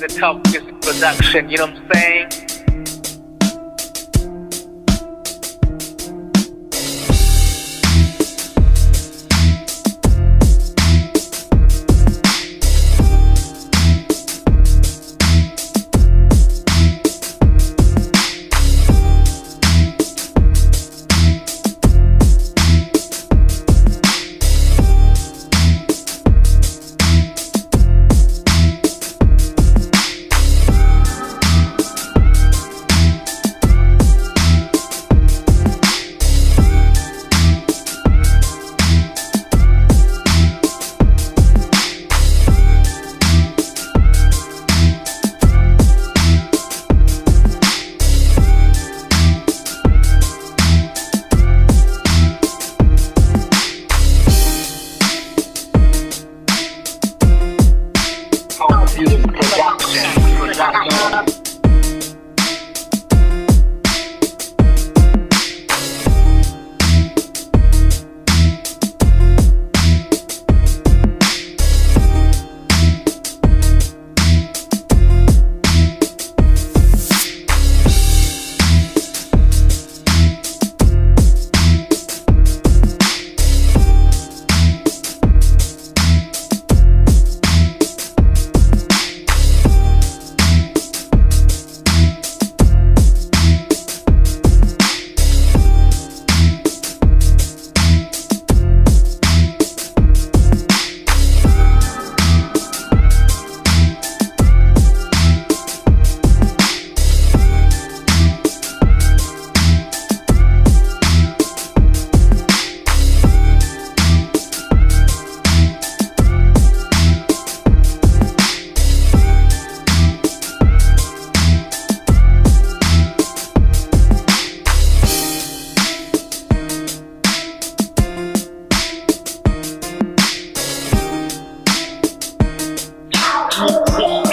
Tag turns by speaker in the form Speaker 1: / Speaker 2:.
Speaker 1: the music production, you know what I'm saying? Production. production. Oh.